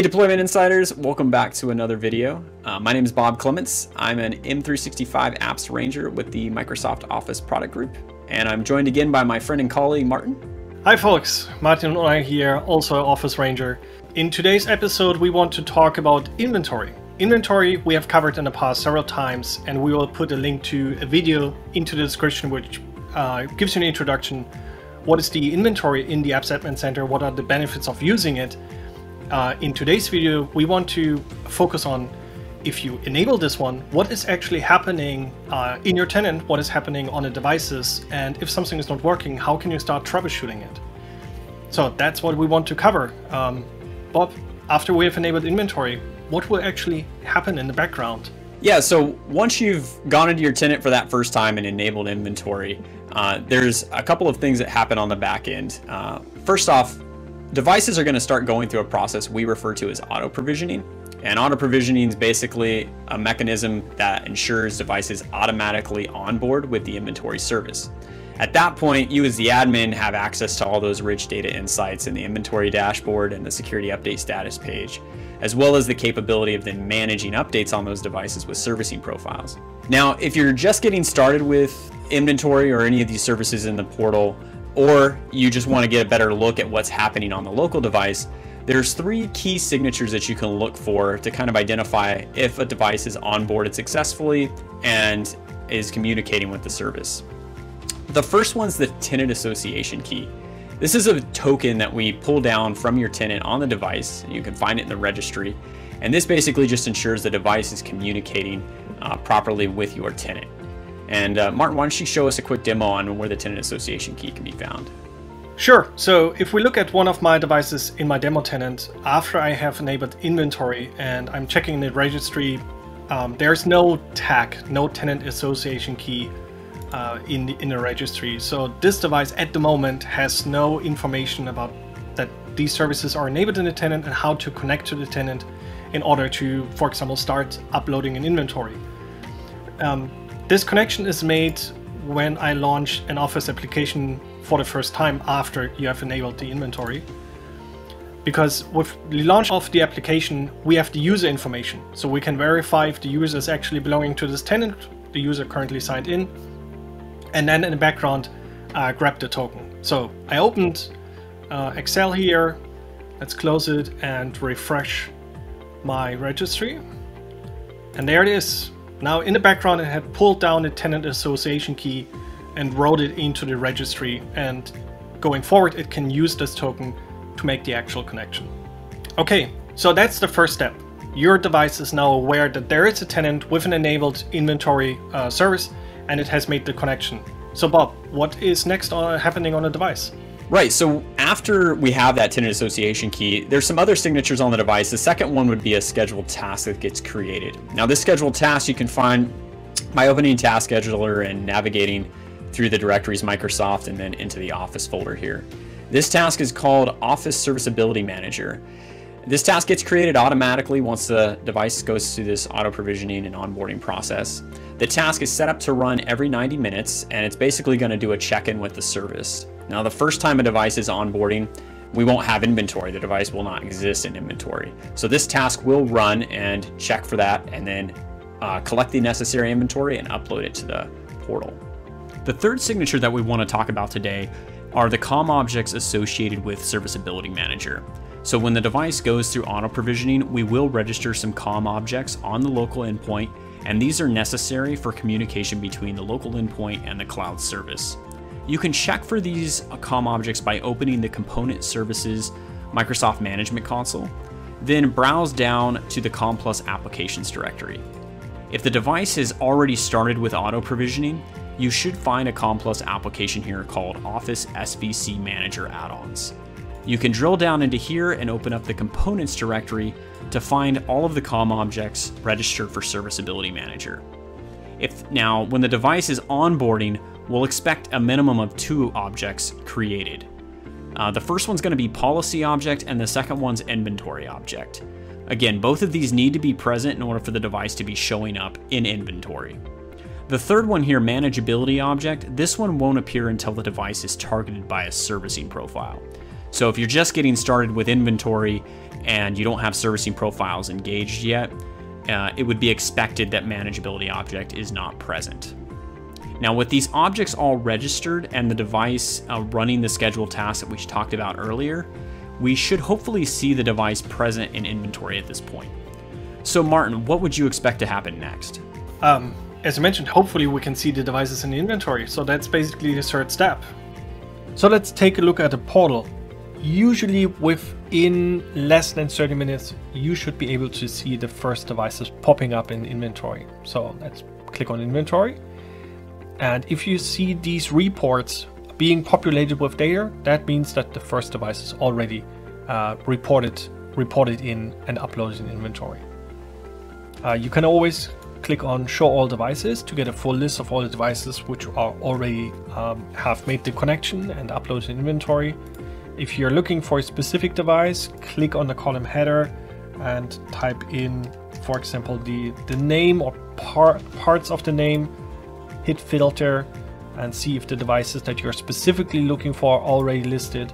Hey Deployment Insiders, welcome back to another video. Uh, my name is Bob Clements. I'm an M365 Apps Ranger with the Microsoft Office Product Group, and I'm joined again by my friend and colleague Martin. Hi folks, Martin and I here, also Office Ranger. In today's episode we want to talk about inventory. Inventory we have covered in the past several times and we will put a link to a video into the description which uh, gives you an introduction. What is the inventory in the Apps Admin Center? What are the benefits of using it? Uh, in today's video, we want to focus on if you enable this one, what is actually happening uh, in your tenant, what is happening on the devices, and if something is not working, how can you start troubleshooting it? So that's what we want to cover. Um, Bob, after we have enabled inventory, what will actually happen in the background? Yeah, so once you've gone into your tenant for that first time and enabled inventory, uh, there's a couple of things that happen on the back end. Uh, first off, Devices are going to start going through a process we refer to as auto provisioning. And auto provisioning is basically a mechanism that ensures devices automatically onboard with the inventory service. At that point, you as the admin have access to all those rich data insights in the inventory dashboard and the security update status page, as well as the capability of then managing updates on those devices with servicing profiles. Now, if you're just getting started with inventory or any of these services in the portal, or you just want to get a better look at what's happening on the local device, there's three key signatures that you can look for to kind of identify if a device is onboarded successfully and is communicating with the service. The first one's the tenant association key. This is a token that we pull down from your tenant on the device. You can find it in the registry. And this basically just ensures the device is communicating uh, properly with your tenant. And uh, Martin, why don't you show us a quick demo on where the tenant association key can be found? Sure. So if we look at one of my devices in my demo tenant, after I have enabled inventory and I'm checking the registry, um, there's no TAK, no tenant association key uh, in, the, in the registry. So this device at the moment has no information about that these services are enabled in the tenant and how to connect to the tenant in order to, for example, start uploading an inventory. Um, this connection is made when I launch an Office application for the first time after you have enabled the inventory. Because with the launch of the application, we have the user information. So we can verify if the user is actually belonging to this tenant, the user currently signed in, and then in the background, uh, grab the token. So I opened uh, Excel here. Let's close it and refresh my registry. And there it is. Now in the background it had pulled down the tenant association key and wrote it into the registry and going forward it can use this token to make the actual connection. Okay, so that's the first step. Your device is now aware that there is a tenant with an enabled inventory uh, service and it has made the connection. So Bob, what is next uh, happening on the device? Right, so after we have that tenant association key, there's some other signatures on the device. The second one would be a scheduled task that gets created. Now this scheduled task you can find by opening Task Scheduler and navigating through the directories Microsoft and then into the Office folder here. This task is called Office Serviceability Manager. This task gets created automatically once the device goes through this auto provisioning and onboarding process. The task is set up to run every 90 minutes and it's basically going to do a check-in with the service. Now, the first time a device is onboarding, we won't have inventory. The device will not exist in inventory. So this task will run and check for that and then uh, collect the necessary inventory and upload it to the portal. The third signature that we want to talk about today are the COM objects associated with Serviceability Manager. So when the device goes through auto provisioning, we will register some COM objects on the local endpoint, and these are necessary for communication between the local endpoint and the cloud service. You can check for these COM objects by opening the Component Services Microsoft Management Console, then browse down to the COM Plus Applications directory. If the device has already started with auto provisioning, you should find a COM Plus application here called Office SVC Manager Add-ons. You can drill down into here and open up the Components directory to find all of the COM objects registered for Serviceability Manager. If now, when the device is onboarding, we'll expect a minimum of two objects created. Uh, the first one's going to be policy object and the second one's inventory object. Again, both of these need to be present in order for the device to be showing up in inventory. The third one here, manageability object, this one won't appear until the device is targeted by a servicing profile. So if you're just getting started with inventory and you don't have servicing profiles engaged yet, uh, it would be expected that manageability object is not present. Now with these objects all registered and the device uh, running the scheduled task that we talked about earlier, we should hopefully see the device present in inventory at this point. So Martin, what would you expect to happen next? Um, as I mentioned, hopefully we can see the devices in the inventory. So that's basically the third step. So let's take a look at the portal. Usually within less than 30 minutes, you should be able to see the first devices popping up in inventory. So let's click on inventory. And if you see these reports being populated with data, that means that the first device is already uh, reported, reported in and uploaded in inventory. Uh, you can always click on show all devices to get a full list of all the devices which are already um, have made the connection and uploaded in inventory. If you're looking for a specific device, click on the column header and type in, for example, the, the name or par parts of the name, hit filter and see if the devices that you're specifically looking for are already listed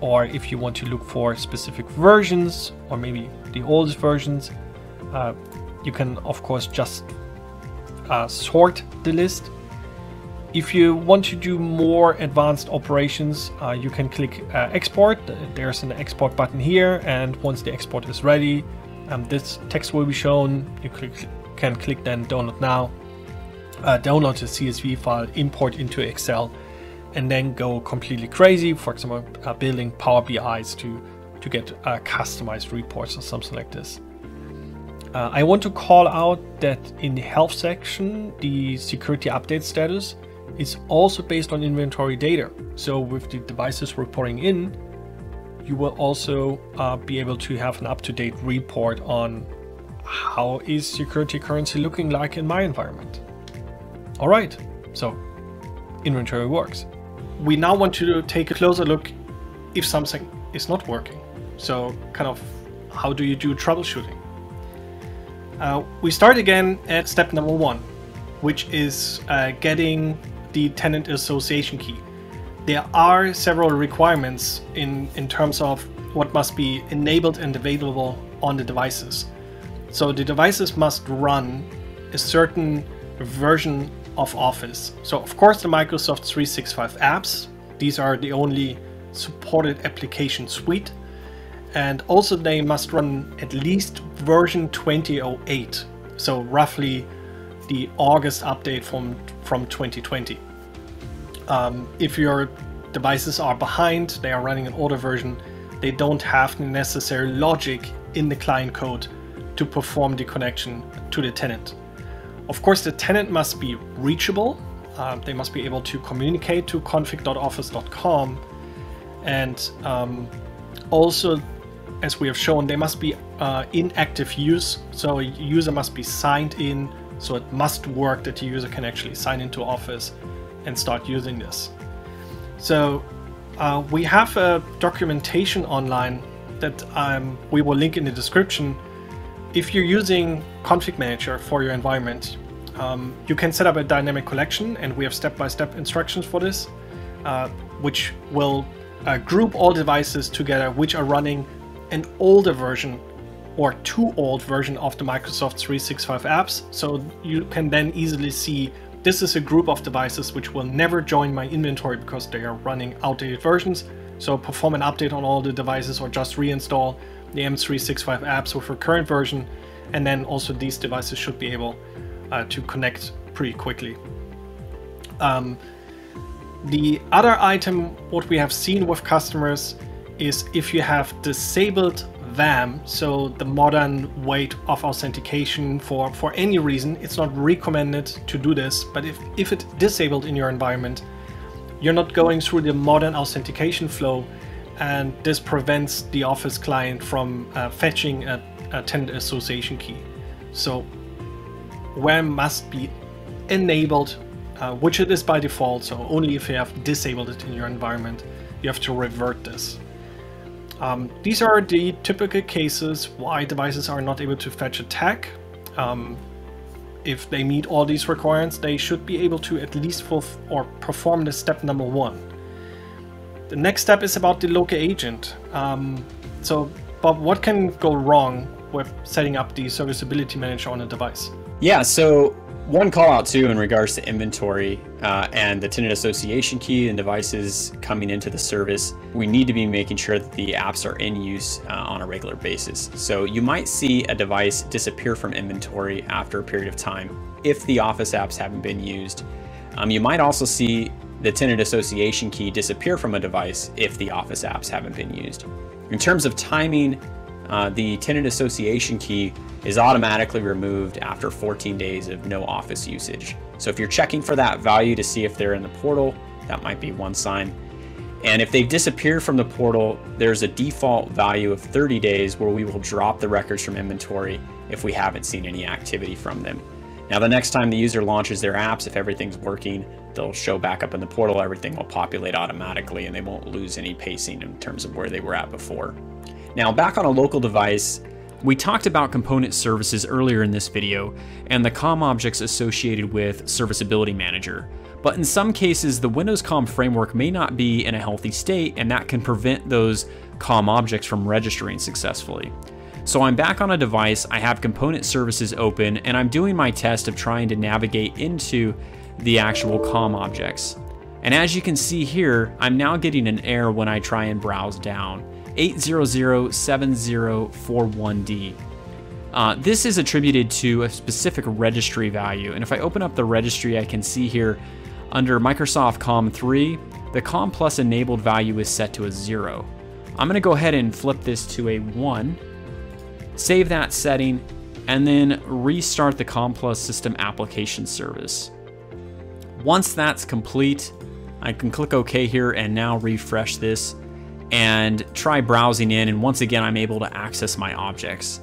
or if you want to look for specific versions or maybe the oldest versions uh, you can of course just uh, sort the list. If you want to do more advanced operations uh, you can click uh, export. There's an export button here and once the export is ready um, this text will be shown. You click, can click then download now uh, download the CSV file, import into Excel, and then go completely crazy. For example, uh, building Power BIs to to get uh, customized reports or something like this. Uh, I want to call out that in the health section, the security update status is also based on inventory data. So with the devices reporting in, you will also uh, be able to have an up-to-date report on how is security currency looking like in my environment. All right, so inventory works. We now want to take a closer look if something is not working. So kind of how do you do troubleshooting? Uh, we start again at step number one, which is uh, getting the tenant association key. There are several requirements in, in terms of what must be enabled and available on the devices. So the devices must run a certain version of Office. So of course the Microsoft 365 apps, these are the only supported application suite. And also they must run at least version 2008. So roughly the August update from, from 2020. Um, if your devices are behind, they are running an older version, they don't have the necessary logic in the client code to perform the connection to the tenant. Of course, the tenant must be reachable. Uh, they must be able to communicate to config.office.com. And um, also, as we have shown, they must be uh, in active use. So a user must be signed in. So it must work that the user can actually sign into Office and start using this. So uh, we have a documentation online that um, we will link in the description if you're using Config Manager for your environment, um, you can set up a dynamic collection, and we have step-by-step -step instructions for this, uh, which will uh, group all devices together which are running an older version or too old version of the Microsoft 365 apps. So you can then easily see this is a group of devices which will never join my inventory because they are running outdated versions. So perform an update on all the devices or just reinstall the M365 apps with a current version, and then also these devices should be able uh, to connect pretty quickly. Um, the other item, what we have seen with customers, is if you have disabled WAM, so the modern way of authentication for, for any reason, it's not recommended to do this, but if, if it's disabled in your environment, you're not going through the modern authentication flow, and this prevents the Office client from uh, fetching a, a tenant association key. So WAM must be enabled, uh, which it is by default, so only if you have disabled it in your environment, you have to revert this. Um, these are the typical cases why devices are not able to fetch a TAK. Um, if they meet all these requirements, they should be able to at least or perform the step number one. The next step is about the local agent. Um, so, Bob, what can go wrong with setting up the serviceability manager on a device? Yeah, so one call out too in regards to inventory uh, and the tenant association key and devices coming into the service. We need to be making sure that the apps are in use uh, on a regular basis. So you might see a device disappear from inventory after a period of time if the Office apps haven't been used. Um, you might also see the tenant association key disappear from a device if the Office apps haven't been used. In terms of timing, uh, the tenant association key is automatically removed after 14 days of no office usage. So if you're checking for that value to see if they're in the portal, that might be one sign. And if they've disappeared from the portal, there's a default value of 30 days where we will drop the records from inventory if we haven't seen any activity from them. Now, the next time the user launches their apps, if everything's working, they'll show back up in the portal, everything will populate automatically and they won't lose any pacing in terms of where they were at before. Now, back on a local device, we talked about component services earlier in this video and the COM objects associated with Serviceability Manager, but in some cases the Windows COM framework may not be in a healthy state and that can prevent those COM objects from registering successfully. So I'm back on a device, I have component services open, and I'm doing my test of trying to navigate into the actual COM objects. And as you can see here, I'm now getting an error when I try and browse down. 8007041D. Uh, this is attributed to a specific registry value, and if I open up the registry, I can see here under Microsoft COM 3, the COM Plus enabled value is set to a 0. I'm going to go ahead and flip this to a 1, save that setting, and then restart the COM Plus system application service. Once that's complete, I can click OK here and now refresh this and try browsing in and once again I'm able to access my objects.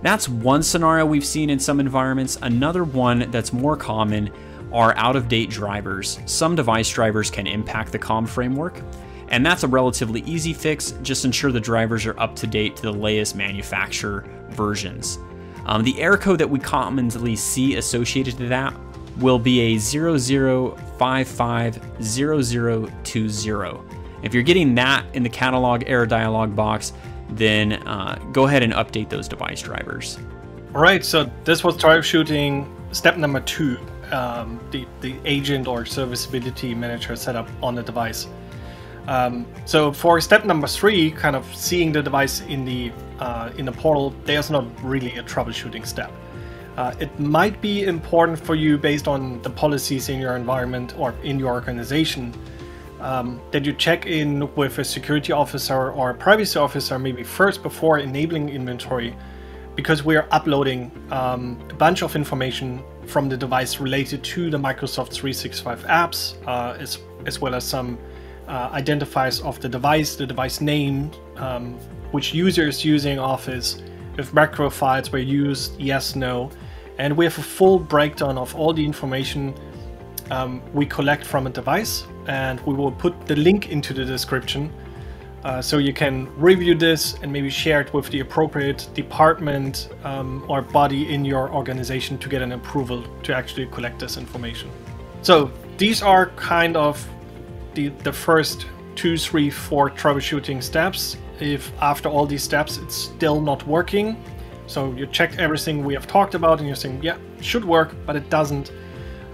That's one scenario we've seen in some environments. Another one that's more common are out-of-date drivers. Some device drivers can impact the COM framework, and that's a relatively easy fix. Just ensure the drivers are up to date to the latest manufacturer versions. Um, the error code that we commonly see associated to that will be a 00550020. If you're getting that in the catalog error dialog box, then uh, go ahead and update those device drivers. All right, so this was troubleshooting step number two, um, the, the agent or serviceability manager setup on the device. Um, so for step number three, kind of seeing the device in the uh, in the portal, there's not really a troubleshooting step. Uh, it might be important for you based on the policies in your environment or in your organization um, that you check in with a security officer or a privacy officer maybe first before enabling inventory because we're uploading um, a bunch of information from the device related to the Microsoft 365 apps uh, as, as well as some uh, identifiers of the device, the device name, um, which user is using Office, if macro files were used, yes, no. And we have a full breakdown of all the information um, we collect from a device and we will put the link into the description uh, so you can review this and maybe share it with the appropriate department um, or body in your organization to get an approval to actually collect this information. So these are kind of the, the first two, three, four troubleshooting steps. If after all these steps it's still not working, so you check everything we have talked about and you're saying, yeah, should work, but it doesn't,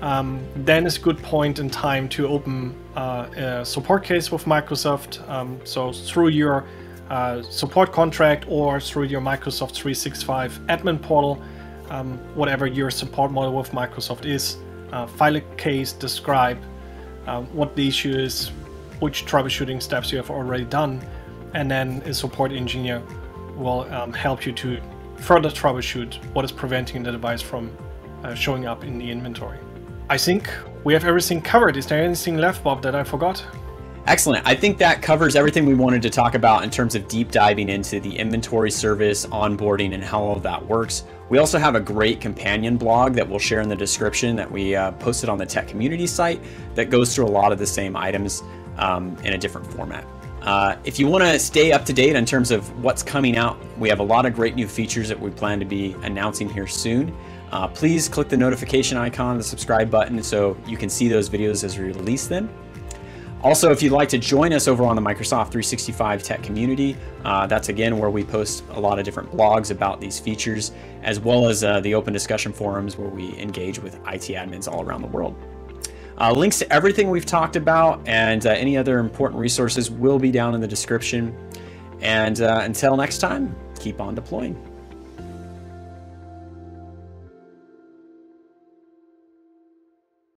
um, then is a good point in time to open uh, a support case with Microsoft. Um, so through your uh, support contract or through your Microsoft 365 admin portal, um, whatever your support model with Microsoft is, uh, file a case, describe uh, what the issue is, which troubleshooting steps you have already done, and then a support engineer will um, help you to further troubleshoot what is preventing the device from uh, showing up in the inventory. I think we have everything covered. Is there anything left, Bob, that I forgot? Excellent. I think that covers everything we wanted to talk about in terms of deep diving into the inventory service, onboarding, and how all of that works. We also have a great companion blog that we'll share in the description that we uh, posted on the tech community site that goes through a lot of the same items um, in a different format. Uh, if you want to stay up to date in terms of what's coming out, we have a lot of great new features that we plan to be announcing here soon. Uh, please click the notification icon, the subscribe button, so you can see those videos as we release them. Also, if you'd like to join us over on the Microsoft 365 Tech community, uh, that's again where we post a lot of different blogs about these features, as well as uh, the open discussion forums where we engage with IT admins all around the world. Uh, links to everything we've talked about and uh, any other important resources will be down in the description. And uh, until next time, keep on deploying.